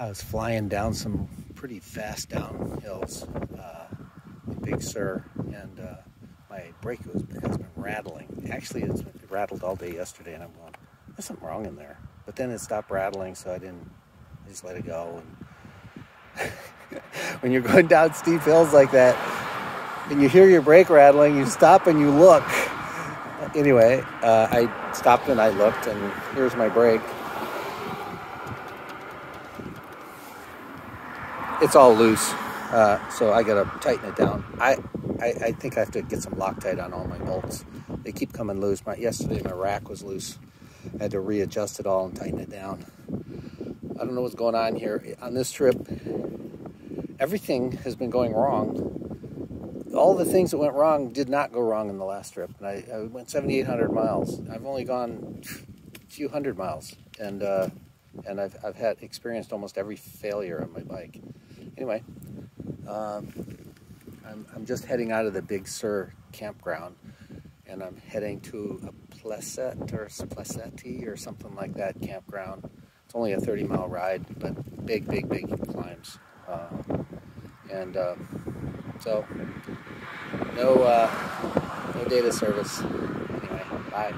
I was flying down some pretty fast down hills uh, in Big Sur, and uh, my brake was, has been rattling. Actually, it's been, it rattled all day yesterday, and I'm going, there's something wrong in there. But then it stopped rattling, so I didn't, I just let it go. And when you're going down steep hills like that, and you hear your brake rattling, you stop and you look. Anyway, uh, I stopped and I looked, and here's my brake. It's all loose, uh, so I gotta tighten it down. I, I, I think I have to get some Loctite on all my bolts. They keep coming loose. My yesterday my rack was loose. I had to readjust it all and tighten it down. I don't know what's going on here on this trip. Everything has been going wrong. All the things that went wrong did not go wrong in the last trip. And I, I went 7,800 miles. I've only gone a few hundred miles, and uh, and I've I've had experienced almost every failure on my bike anyway, um, I'm, I'm just heading out of the Big Sur campground and I'm heading to a Plaskett or or something like that campground. It's only a 30 mile ride, but big, big, big climbs. Uh, and uh, so, no, uh, no data service. Anyway, bye.